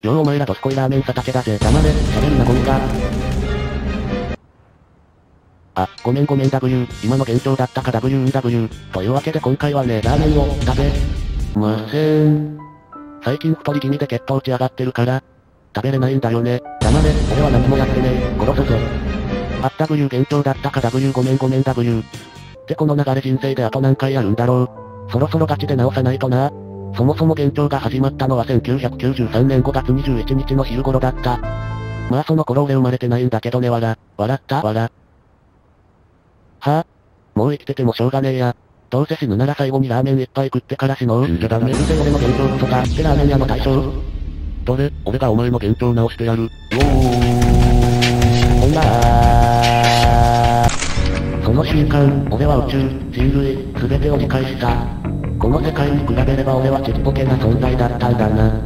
ようお前らどすこいラーメン畑だぜ。黙れ、喋るなゴミが。あ、ごめんごめん W、今の現状だったか WW。というわけで今回はね、ラーメンを食べません。最近太り気味で血糖値上がってるから、食べれないんだよね。黙れ、俺は何もやってねえ。殺すぞ。あ、W 現状だったか W ごめんごめん W。ってこの流れ人生であと何回やるんだろう。そろそろガチで直さないとな。そもそも現状が始まったのは1993年5月21日の昼頃だった。まあその頃俺生まれてないんだけどねわら。笑った？わら。はぁ、もう生きててもしょうがねえや。どうせ死ぬなら最後にラーメンいっぱい食ってから死のう。死んじゃダメうるせえ俺の現状こそだ。ってラーメン屋の大将。どれ、俺がお前の現状直してやる。よー。ほんなー。その瞬間、俺は宇宙、人類、すべてを理解した。この世界に比べれば俺はちっぽけな存在だったんだな。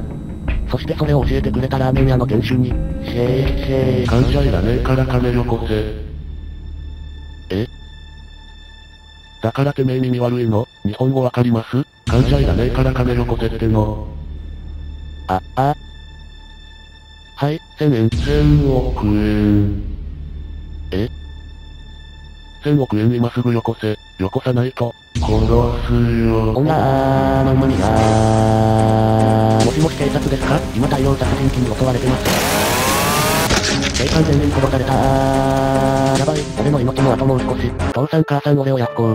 そしてそれを教えてくれたラーメン屋の店主に、シェーシェー。感謝いらねえから金よこせ。え？だからてめえ耳悪いの？日本語わかります？感謝いらねえから金よこせっての。あ、あ。はい、千円。千億円。え？千億円今すぐよこせ。よこさないと、殺すよ。ほんなー、まんまになー。もしもし警察ですか？今大量殺人鬼に襲われてます。警官全員殺されたー。やばい、俺の命もあともう少し。父さん母さん俺をやっこう。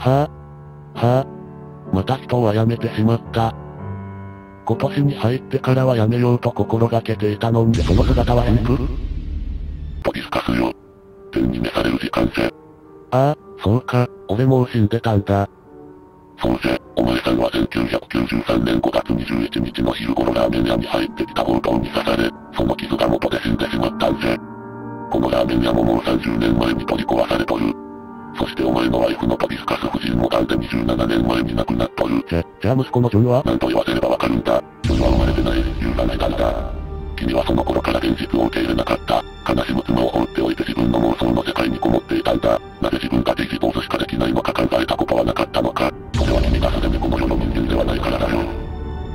はぁ、はぁ、また人は辞めてしまった。今年に入ってからは辞めようと心がけていたのに、その姿は変プトリスカスよ。天に召される時間じゃ。ああ、そうか、俺もう死んでたんだ。そうじゃ、お前さんは1993年5月21日の昼頃ラーメン屋に入ってきた強盗に刺され、その傷が元で死んでしまったんじゃ。このラーメン屋ももう30年前に取り壊されとる。そしてお前のワイフのトビスカス夫人も癌で27年前に亡くなっとる。じゃ、じゃあ息子のジョンは？何と言わせればわかるんだ。ジョンは生まれてない、有がないからだ。君はその頃から現実を受け入れなかった。悲しむ妻を放っておいて自分の妄想の世界にこもっていたんだ。なぜ自分がデジポーズしかできないのか考えたことはなかったのか。それは君がすでにこの世の人間ではないからだよ。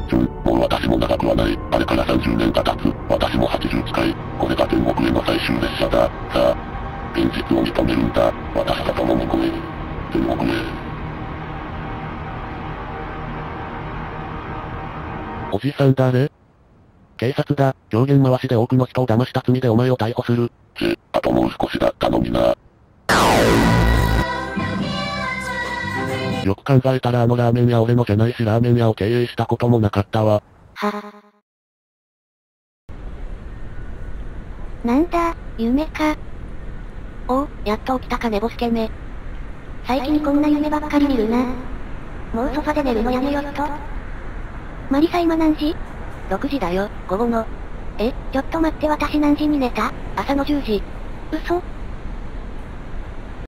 ジョン、もう私も長くはない。あれから30年が経つ。私も80近い。これが天国への最終列車だ。さあ、現実を認めるんだ。私と共に来い。天国へ。おじさん誰？警察だ。上限回しで多くの人を騙した罪でお前を逮捕する。ち、あともう少しだったのにな。よく考えたらあのラーメン屋俺のじゃないしラーメン屋を経営したこともなかったわ。なんだ、夢か。おう、やっと起きたか寝ぼすけめ。最近こんな夢ばっかり見るな。もうソファで寝るのやめよっと。マリサ今何時 ?6 時だよ、午後の。え、ちょっと待って私何時に寝た？朝の10時。嘘？